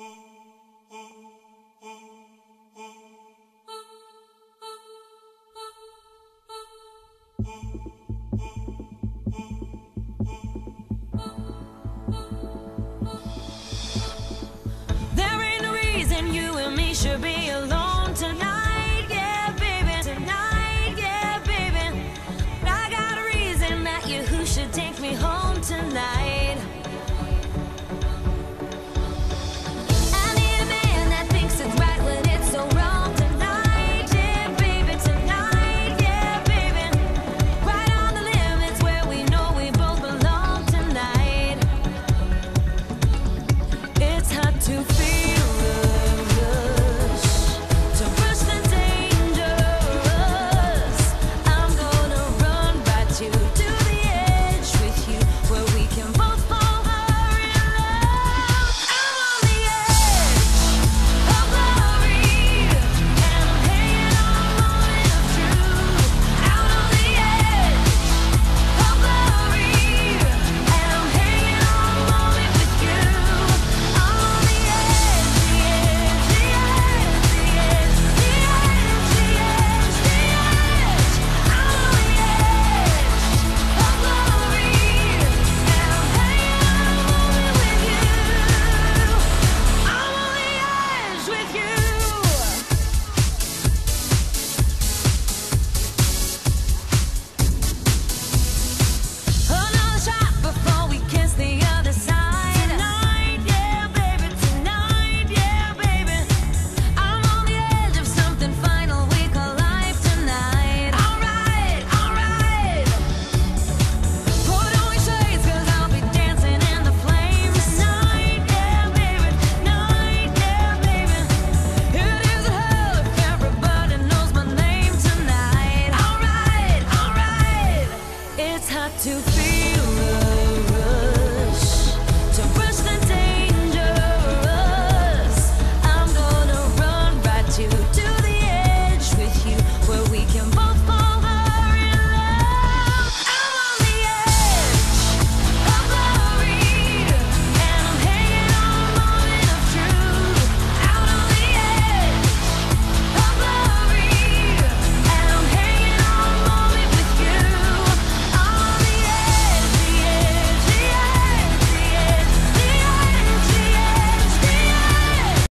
There it's hard to feel love.